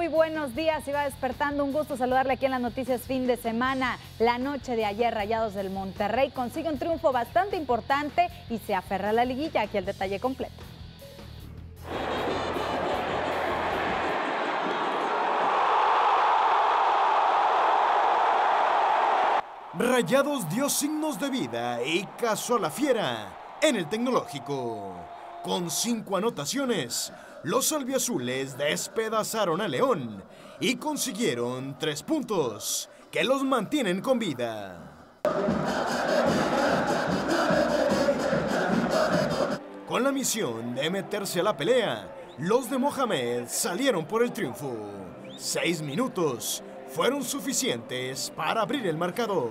Muy buenos días, iba despertando. Un gusto saludarle aquí en las noticias fin de semana. La noche de ayer, Rayados del Monterrey consigue un triunfo bastante importante y se aferra a la liguilla. Aquí el detalle completo. Rayados dio signos de vida y casó a la fiera en el tecnológico. Con cinco anotaciones, los albiazules despedazaron a León y consiguieron tres puntos que los mantienen con vida. Con la misión de meterse a la pelea, los de Mohamed salieron por el triunfo. Seis minutos fueron suficientes para abrir el marcador.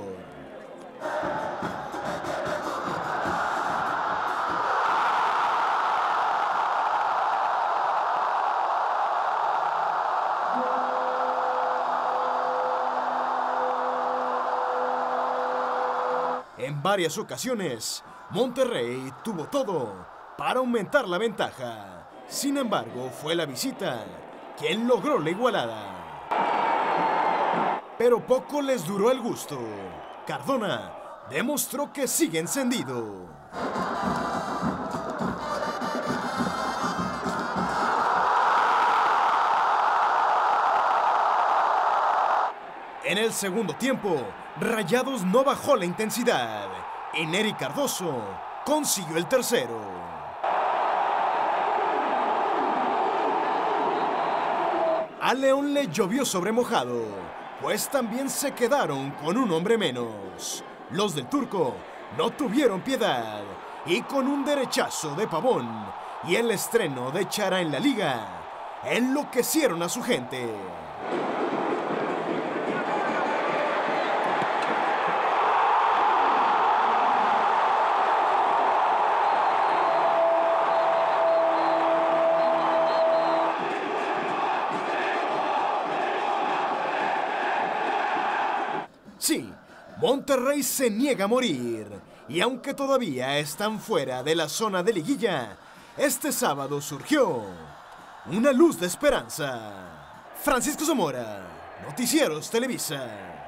En varias ocasiones, Monterrey tuvo todo para aumentar la ventaja. Sin embargo, fue la visita quien logró la igualada. Pero poco les duró el gusto. Cardona demostró que sigue encendido. En el segundo tiempo, Rayados no bajó la intensidad y Neri Cardoso consiguió el tercero. A León le llovió sobre mojado, pues también se quedaron con un hombre menos. Los del Turco no tuvieron piedad y con un derechazo de Pavón y el estreno de Chara en la liga, enloquecieron a su gente. Sí, Monterrey se niega a morir. Y aunque todavía están fuera de la zona de liguilla, este sábado surgió una luz de esperanza. Francisco Zamora, Noticieros Televisa.